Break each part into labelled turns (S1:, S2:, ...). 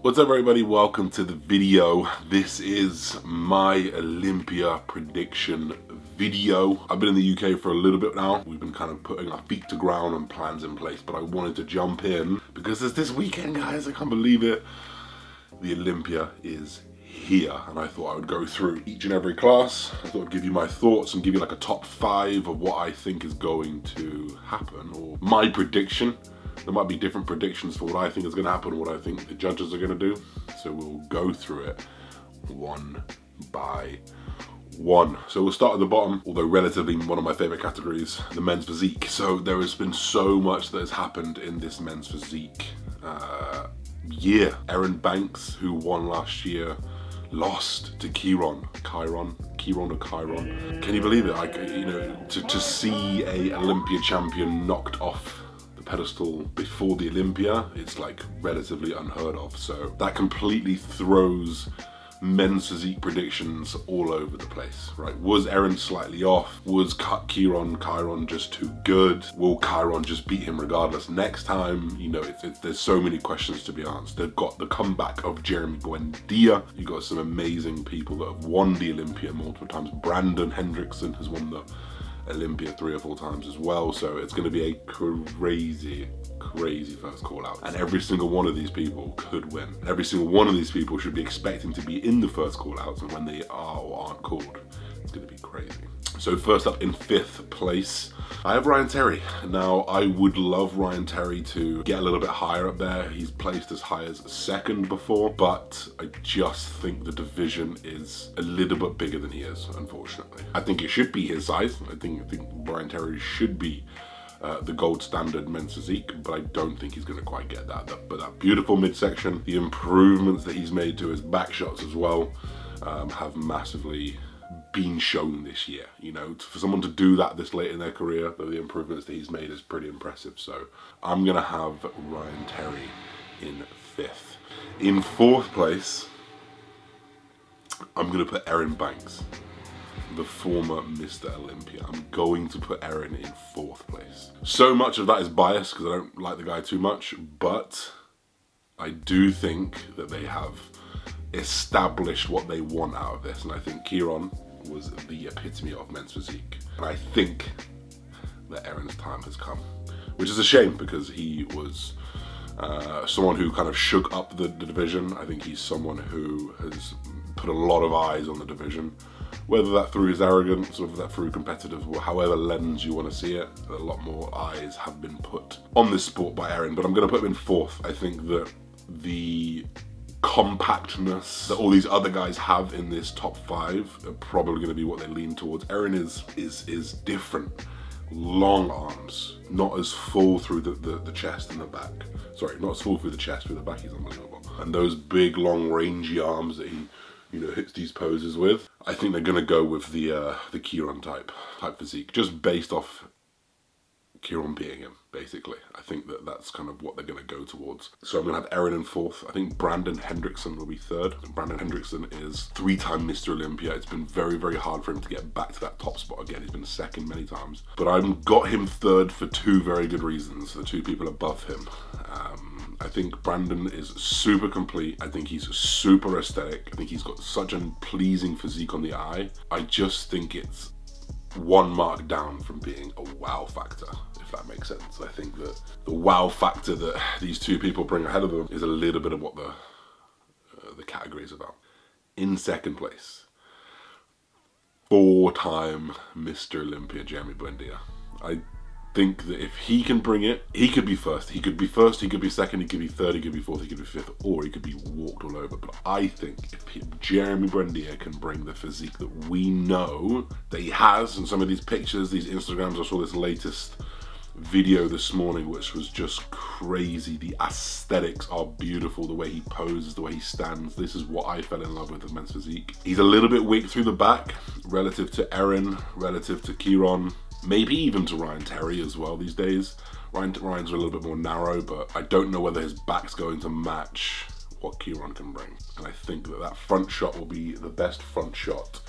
S1: What's up everybody, welcome to the video. This is my Olympia prediction video. I've been in the UK for a little bit now. We've been kind of putting our feet to ground and plans in place, but I wanted to jump in because it's this weekend guys, I can't believe it. The Olympia is here and I thought I would go through each and every class. I thought I'd give you my thoughts and give you like a top five of what I think is going to happen or my prediction. There might be different predictions for what I think is going to happen, what I think the judges are going to do. So we'll go through it one by one. So we'll start at the bottom, although relatively one of my favorite categories, the men's physique. So there has been so much that has happened in this men's physique uh, year. Erin Banks, who won last year, lost to Kieron, Kyron, Kieron or Kyron. Can you believe it? Like, you know, to, to see a Olympia champion knocked off pedestal before the Olympia, it's like relatively unheard of. So that completely throws men's physique predictions all over the place, right? Was Erin slightly off? Was Kieron, Kyron just too good? Will Kyron just beat him regardless next time? You know, it's, it's, there's so many questions to be answered. They've got the comeback of Jeremy Buendia. You've got some amazing people that have won the Olympia multiple times. Brandon Hendrickson has won the Olympia three or four times as well. So it's going to be a crazy, crazy first call out. And every single one of these people could win. Every single one of these people should be expecting to be in the first call outs. And when they are or aren't called, it's to be crazy. So first up in fifth place, I have Ryan Terry. Now, I would love Ryan Terry to get a little bit higher up there. He's placed as high as second before, but I just think the division is a little bit bigger than he is, unfortunately. I think it should be his size. I think, I think Ryan Terry should be uh, the gold standard men's physique, but I don't think he's going to quite get that. But that beautiful midsection, the improvements that he's made to his back shots as well, um, have massively been shown this year. You know, for someone to do that this late in their career, the improvements that he's made is pretty impressive. So I'm going to have Ryan Terry in fifth. In fourth place, I'm going to put Erin Banks, the former Mr. Olympia. I'm going to put Erin in fourth place. So much of that is biased because I don't like the guy too much, but I do think that they have established what they want out of this. And I think Kieron was the epitome of men's physique. And I think that Erin's time has come, which is a shame because he was uh, someone who kind of shook up the, the, division. I think he's someone who has put a lot of eyes on the division, whether that through his arrogance, whether that through competitive, or however lens you want to see it. A lot more eyes have been put on this sport by Erin. but I'm going to put him in fourth. I think that the compactness that all these other guys have in this top five are probably going to be what they lean towards. Erin is is is different. Long arms, not as full through the, the, the chest and the back. Sorry, not as full through the chest, through the back he's unbelievable. And those big, long, rangy arms that he you know, hits these poses with. I think they're gonna go with the uh, the Kieron type type physique, just based off Beating him, basically. I think that that's kind of what they're going to go towards. So I'm going to have Erin in fourth. I think Brandon Hendrickson will be third. Brandon Hendrickson is three-time Mr. Olympia. It's been very, very hard for him to get back to that top spot again. He's been second many times. But I've got him third for two very good reasons. The two people above him. Um, I think Brandon is super complete. I think he's super aesthetic. I think he's got such a pleasing physique on the eye. I just think it's one mark down from being a wow factor, if that makes sense. I think that the wow factor that these two people bring ahead of them is a little bit of what the uh, the category is about. In second place, four-time Mr. Olympia Jeremy Buendia. I think that if he can bring it, he could be first. He could be first, he could be second, he could be third, he could be fourth, he could be fifth, or he could be walked all over. But I think if Jeremy Buendia can bring the physique that we know that he has, and some of these pictures, these Instagrams, I saw this latest video this morning which was just crazy the aesthetics are beautiful the way he poses the way he stands this is what i fell in love with with men's physique he's a little bit weak through the back relative to erin relative to kieron maybe even to Ryan Terry as well these days. Ryan, Ryan's a little bit more narrow, but I don't know whether his back's going to match what Kieron can bring. And I think that that front shot will be the best front shot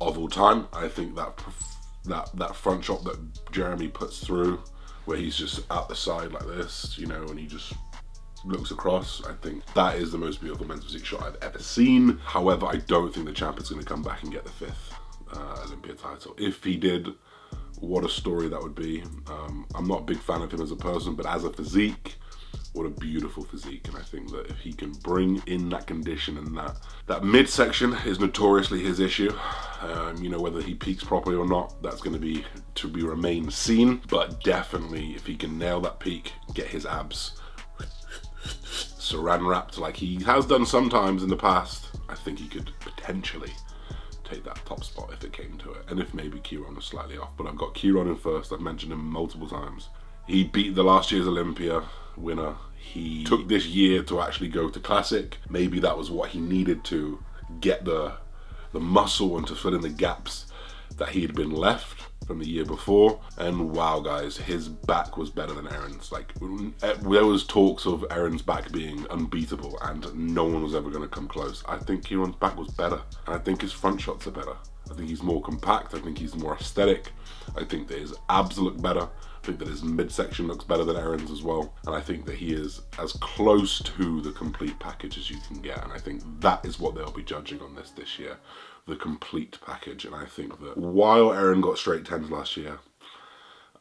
S1: of all time. I think that that that front shot that Jeremy puts through, where he's just at the side like this, you know, and he just looks across, I think that is the most beautiful men's physique shot I've ever seen. However, I don't think the champ is going to come back and get the fifth uh, Olympia title. If he did, what a story that would be. Um, I'm not a big fan of him as a person, but as a physique, what a beautiful physique. And I think that if he can bring in that condition and that, that midsection is notoriously his issue. Um, you know, whether he peaks properly or not, that's going to be to be remain seen. But definitely, if he can nail that peak, get his abs saran wrapped like he has done sometimes in the past, I think he could potentially take that top spot if it came to it. And if maybe Kieran was slightly off. But I've got Kieran in first. I've mentioned him multiple times. He beat the last year's Olympia winner. He took this year to actually go to Classic. Maybe that was what he needed to get the the muscle and to fill in the gaps that he had been left from the year before. And wow, guys, his back was better than Erin's. Like, eh, there was talks of Erin's back being unbeatable, and no one was ever going to come close. I think Kieran's back was better, and I think his front shots are better. I think he's more compact. I think he's more aesthetic. I think that his abs look better. I think that his midsection looks better than Erin's as well. And I think that he is as close to the complete package as you can get. And I think that is what they'll be judging on this this year the complete package. And I think that while Erin got straight tens last year,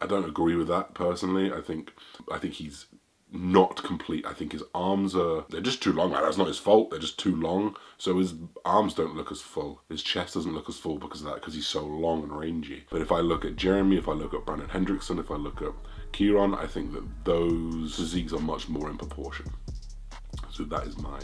S1: I don't agree with that personally. I think I think he's not complete. I think his arms are they're just too long. That's not his fault. They're just too long. So his arms don't look as full. His chest doesn't look as full because of that because he's so long and rangy. But if I look at Jeremy, if I look at Brandon Hendrickson, if I look at Kieran, I think that those physiques are much more in proportion. So that is my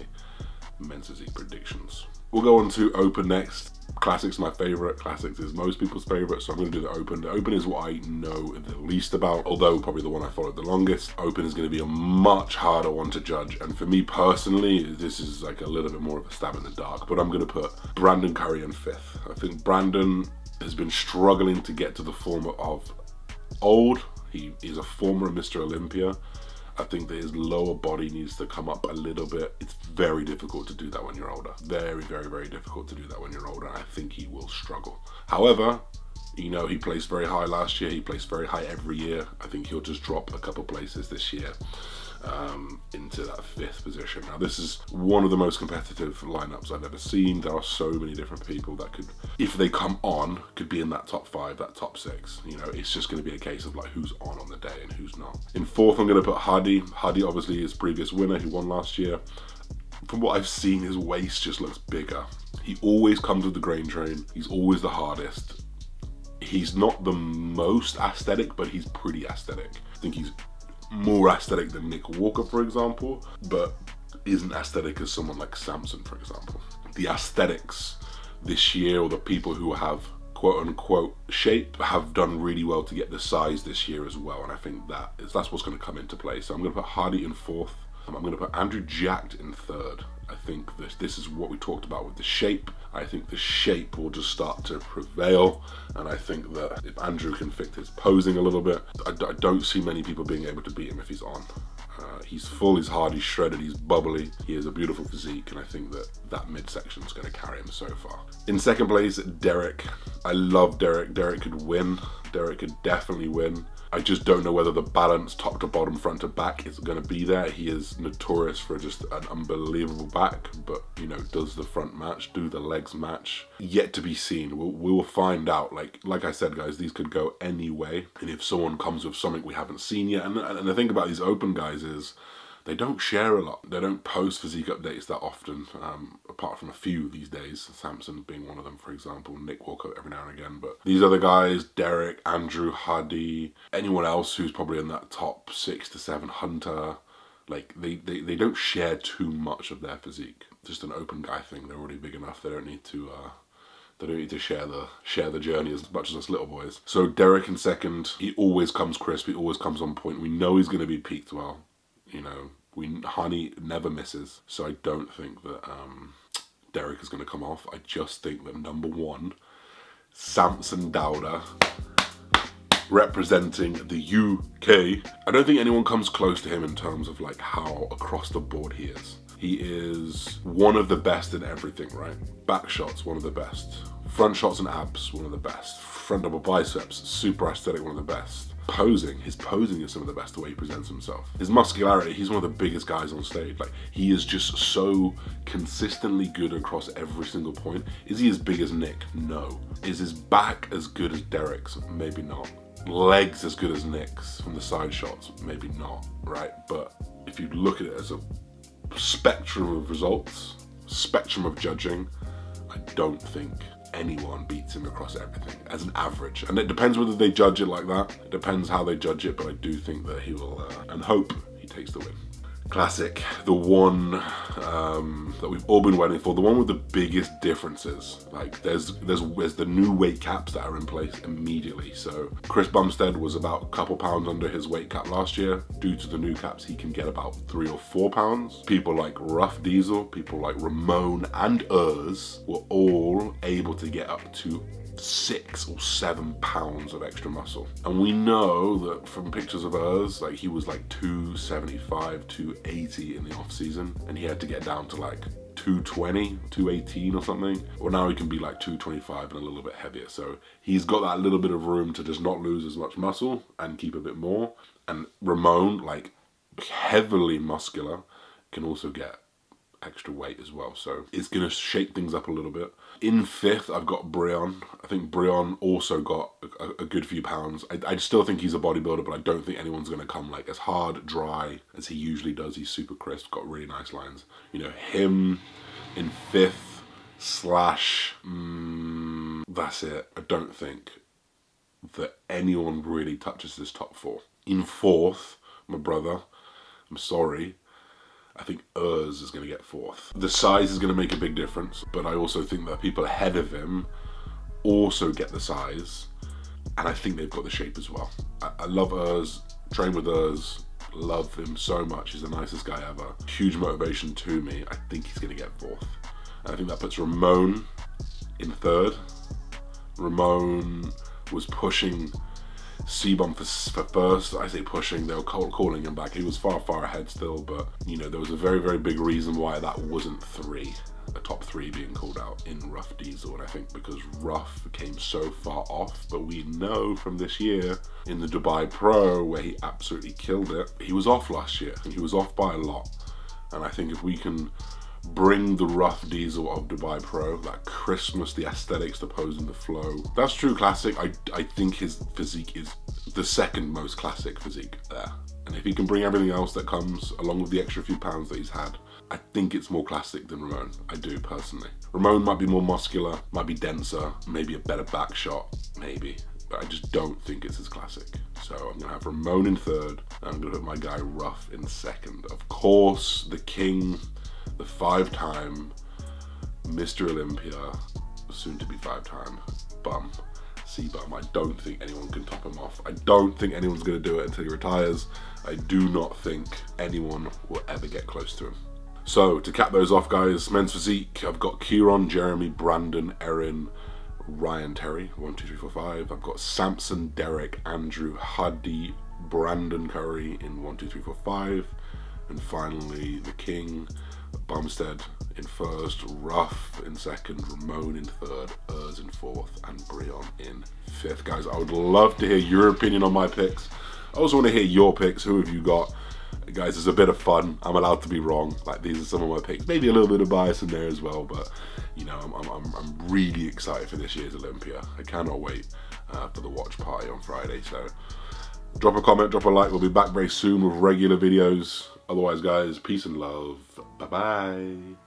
S1: men's predictions. We'll go on to Open next. Classics my favorite. Classics is most people's favorite, so I'm going to do the Open. The Open is what I know the least about, although probably the one I followed the longest. Open is going to be a much harder one to judge, and for me personally, this is like a little bit more of a stab in the dark. But I'm going to put Brandon Curry in fifth. I think Brandon has been struggling to get to the form of old. He is a former Mr. Olympia. I think that his lower body needs to come up a little bit. It's very difficult to do that when you're older. Very, very, very difficult to do that when you're older. I think he will struggle. However, you know, he placed very high last year. He placed very high every year. I think he'll just drop a couple places this year um, into that fifth position. Now, this is one of the most competitive lineups I've ever seen. There are so many different people that could, if they come on, could be in that top five, that top six. You know, it's just going to be a case of like who's on on the day and who's not. In fourth, I'm going to put Hadi. Hadi, obviously, is previous winner who won last year. From what I've seen, his waist just looks bigger. He always comes with the grain train. He's always the hardest. He's not the most aesthetic, but he's pretty aesthetic. I think he's more aesthetic than Nick Walker, for example, but isn't aesthetic as someone like Samson, for example. The aesthetics this year, or the people who have quote unquote shape, have done really well to get the size this year as well. And I think that is that's what's going to come into play. So I'm going to put Hadi in fourth. I'm going to put Andrew Jacked in third. I think that this is what we talked about with the shape. I think the shape will just start to prevail, and I think that if Andrew can fix his posing a little bit, I, I don't see many people being able to beat him if he's on. Uh, he's full, he's hard, he's shredded, he's bubbly. He has a beautiful physique, and I think that that midsection is going to carry him so far. In second place, Derek. I love Derek. Derek could win. Derek could definitely win. I just don't know whether the balance top to bottom, front to back is going to be there. He is notorious for just an unbelievable back, but you know, does the front match? Do the legs match? Yet to be seen. We'll, we will find out. Like like I said, guys, these could go any way. And if someone comes with something we haven't seen yet, and, and the thing about these open guys is they don't share a lot. They don't post physique updates that often, um, apart from a few these days. Samson being one of them, for example. Nick Walker every now and again. But these other guys, Derek, Andrew, Hadi, anyone else who's probably in that top six to seven, Hunter, like they, they, they don't share too much of their physique. Just an open guy thing. They're already big enough. They don't need to uh, they don't need to share the share the journey as much as us little boys. So Derek in second, he always comes crisp, he always comes on point. We know he's gonna be peaked well. You know, we Honey never misses, so I don't think that um, Derek is going to come off. I just think that number one, Samson Dauda, representing the UK. I don't think anyone comes close to him in terms of like how across the board he is. He is one of the best in everything, right? Back shots, one of the best. Front shots and abs, one of the best. Front double biceps, super aesthetic, one of the best posing. His posing is some of the best the way he presents himself. His muscularity, he's one of the biggest guys on stage. Like he is just so consistently good across every single point. Is he as big as Nick? No. Is his back as good as Derek's? Maybe not. Legs as good as Nick's from the side shots? Maybe not, right? But if you look at it as a spectrum of results, spectrum of judging, I don't think anyone beats him across everything as an average. And it depends whether they judge it like that. It depends how they judge it, but I do think that he will, uh, and hope he takes the win. Classic, the one um, that we've all been waiting for, the one with the biggest differences. Like there's there's there's the new weight caps that are in place immediately. So Chris Bumstead was about a couple pounds under his weight cap last year. Due to the new caps, he can get about three or four pounds. People like Ruff Diesel, people like Ramon and Urs were all able to get up to six or seven pounds of extra muscle. And we know that from pictures of Urs, like he was like 275, 280 in the off season, and he had to get down to like 220, 218 or something. Well, now he can be like 225 and a little bit heavier. So he's got that little bit of room to just not lose as much muscle and keep a bit more. And Ramon, like heavily muscular, can also get extra weight as well. So it's going to shake things up a little bit. In fifth, I've got Breon. I think Breon also got a, a good few pounds. I, I, still think he's a bodybuilder, but I don't think anyone's going to come like as hard, dry as he usually does. He's super crisp, got really nice lines. You know, him in fifth slash, mm, that's it. I don't think that anyone really touches this top four. In fourth, my brother, I'm sorry, I think Urs is going to get fourth. The size is going to make a big difference, but I also think that people ahead of him also get the size, and I think they've got the shape as well. I, I love Urs, train with Urs, love him so much. He's the nicest guy ever. Huge motivation to me. I think he's going to get fourth. And I think that puts Ramon in third. Ramon was pushing CBum for, for first. I say pushing, they were calling him back. He was far, far ahead still, but you know, there was a very, very big reason why that wasn't three, a top three being called out in Ruff Diesel. And I think because Ruff came so far off, but we know from this year in the Dubai Pro where he absolutely killed it, he was off last year and he was off by a lot. And I think if we can bring the Ruff Diesel of Dubai Pro, that Christmas, the aesthetics, the pose and the flow. That's true classic. I, I think his physique is the second most classic physique there. And if he can bring everything else that comes along with the extra few pounds that he's had, I think it's more classic than Ramon. I do personally. Ramon might be more muscular, might be denser, maybe a better back shot, maybe. But I just don't think it's as classic. So I'm gonna have Ramon in third, and I'm gonna put my guy Ruff in second. Of course, the king the five-time Mr. Olympia, soon to be five-time bum, C-bum. I don't think anyone can top him off. I don't think anyone's going to do it until he retires. I do not think anyone will ever get close to him. So to cap those off, guys, men's physique. I've got Kieran, Jeremy, Brandon, Erin, Ryan Terry, one, two, three, four, five. I've got Samson, Derek, Andrew, Hadi, Brandon Curry in one, two, three, four, five. And finally, the King, Bumstead in first, Ruff in second, Ramon in third, Urs in fourth, and Breon in fifth. Guys, I would love to hear your opinion on my picks. I also want to hear your picks. Who have you got? Guys, it's a bit of fun. I'm allowed to be wrong. Like, these are some of my picks. Maybe a little bit of bias in there as well, but, you know, I'm, I'm, I'm really excited for this year's Olympia. I cannot wait uh, for the watch party on Friday. So, drop a comment, drop a like. We'll be back very soon with regular videos. Otherwise, guys, peace and love. Bye bye.